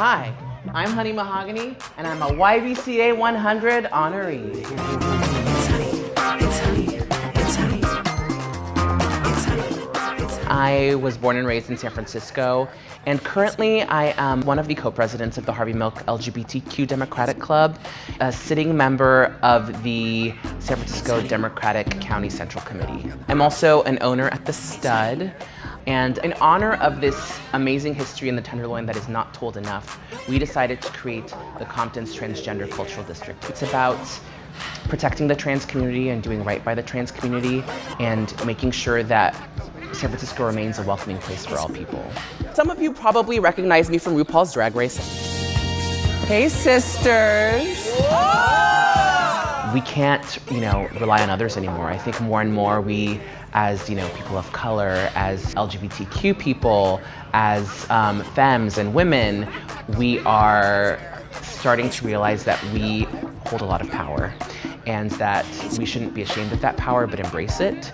Hi, I'm Honey Mahogany, and I'm a YBCA 100 honoree. It's honey. It's honey. It's honey. It's honey. I was born and raised in San Francisco, and currently I am one of the co-presidents of the Harvey Milk LGBTQ Democratic Club, a sitting member of the San Francisco Democratic County Central Committee. I'm also an owner at The Stud, and in honor of this amazing history in the Tenderloin that is not told enough, we decided to create the Compton's Transgender Cultural District. It's about protecting the trans community and doing right by the trans community and making sure that San Francisco remains a welcoming place for all people. Some of you probably recognize me from RuPaul's Drag Race. Hey, sisters. Oh! We can't, you know, rely on others anymore. I think more and more we, as you know, people of color, as LGBTQ people, as um, femmes and women, we are starting to realize that we hold a lot of power and that we shouldn't be ashamed of that power but embrace it.